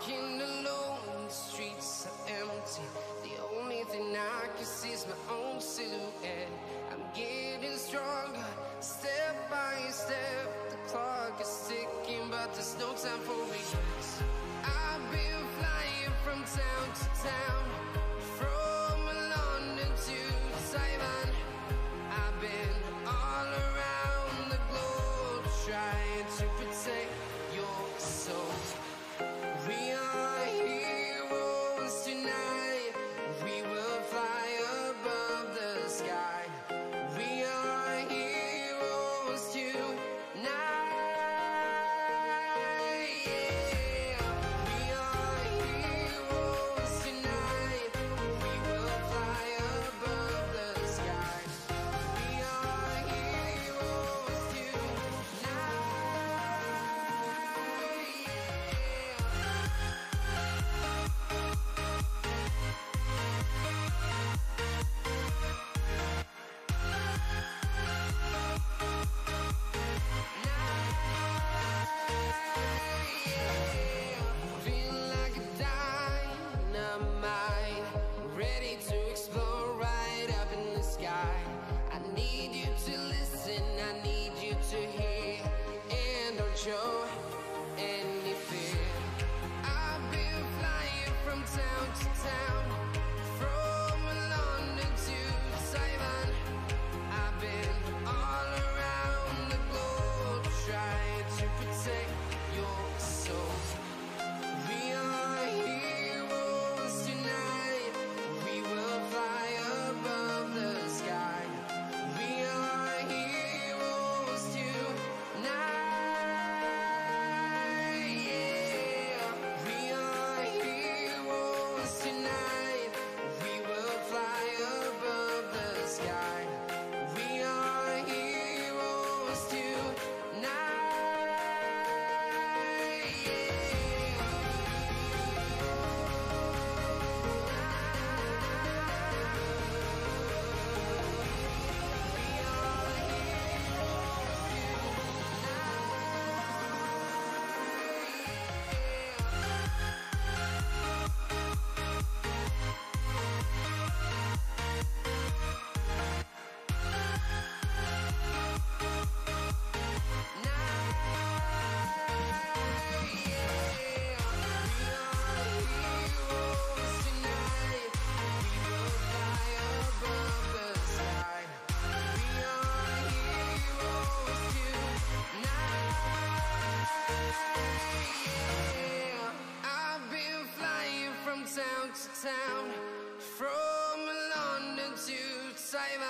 walking town from London to Taiwan.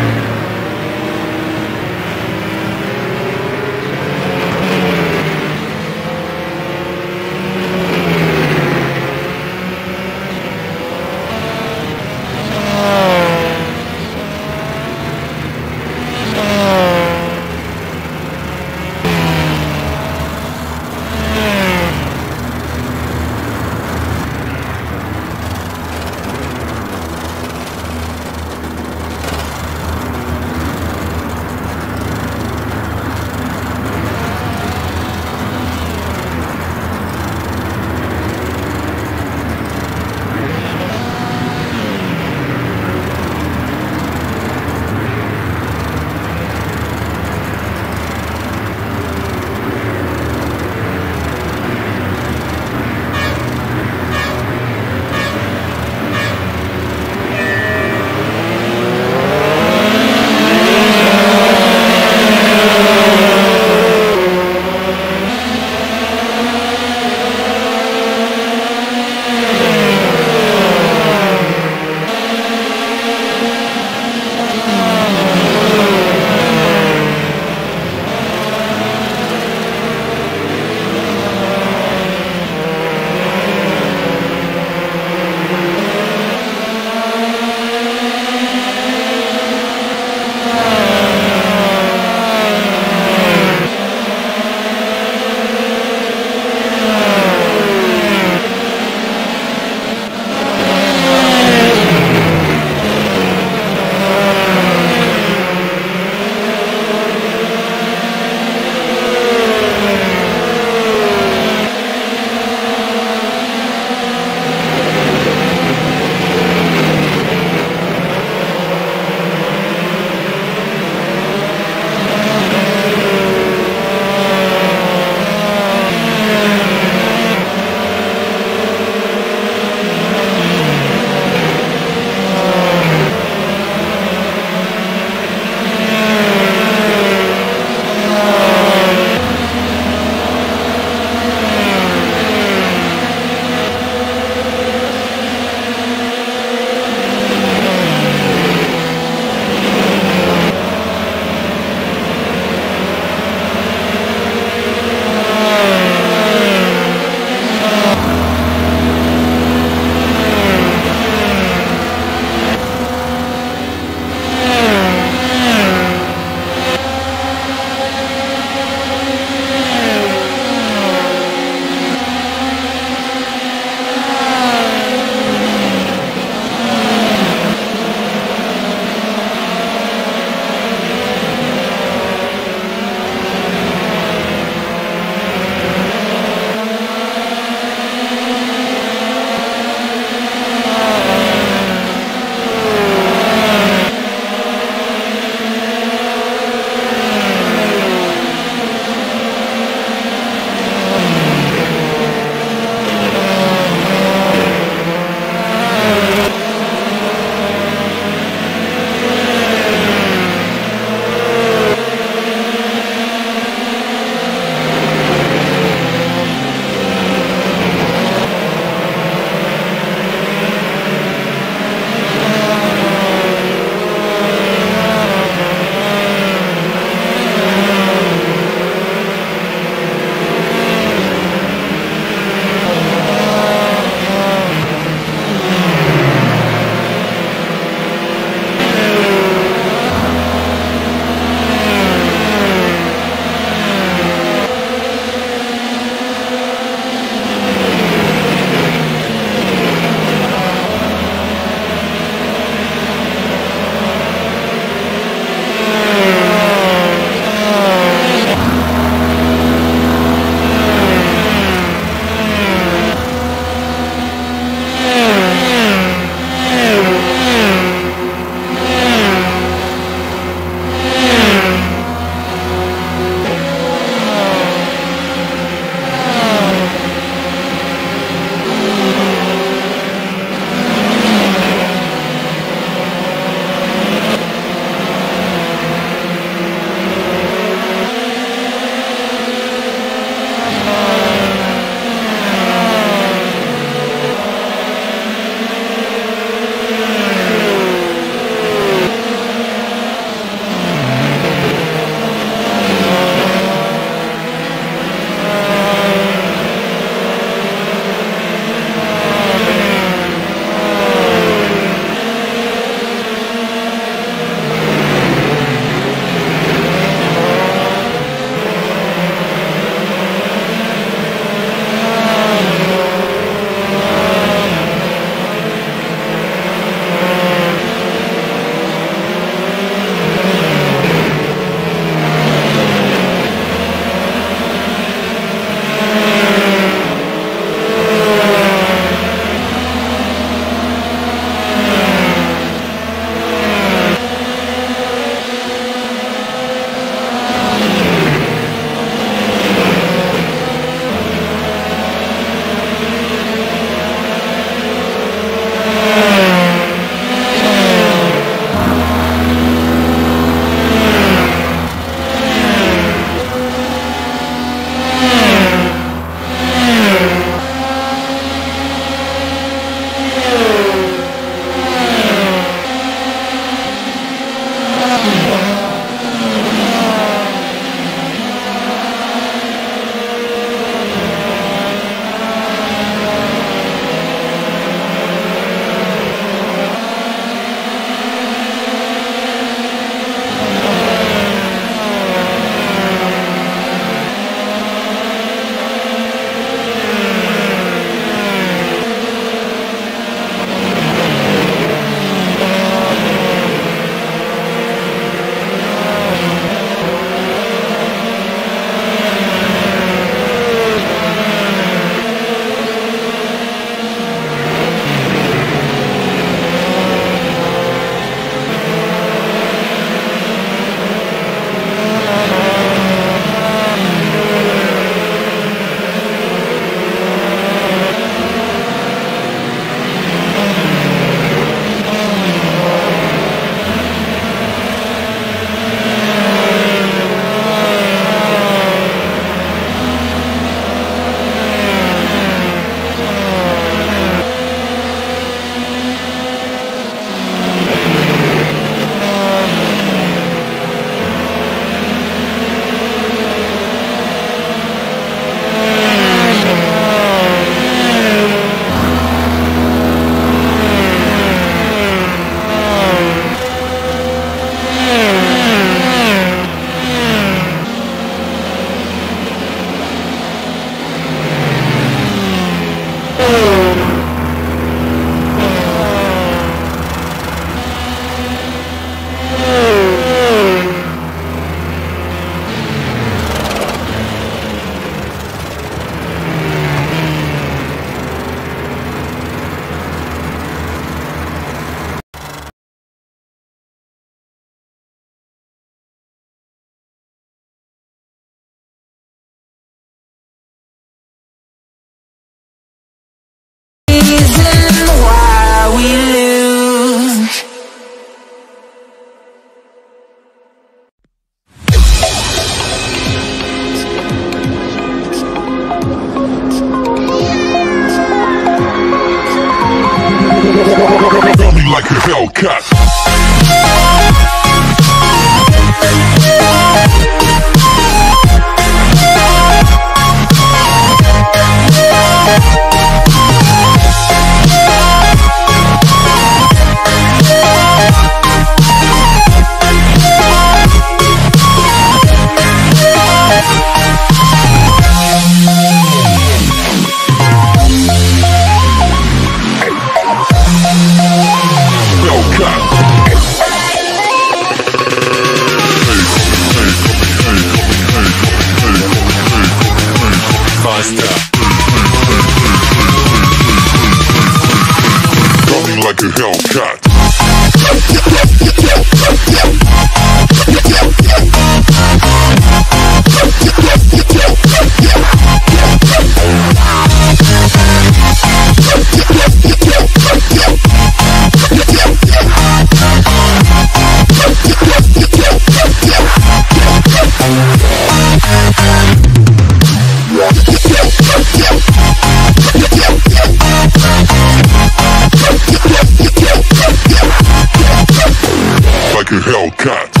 like Hellcat.